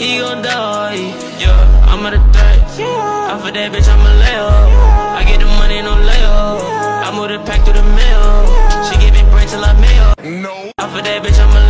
he gon' die. Yeah, I'm at a threat. Yeah. Off of that bitch, I'm a layoff. I get the money, no layoff. I move the pack through the mail. She give me brain till I mail. No. Off of that bitch, I'm a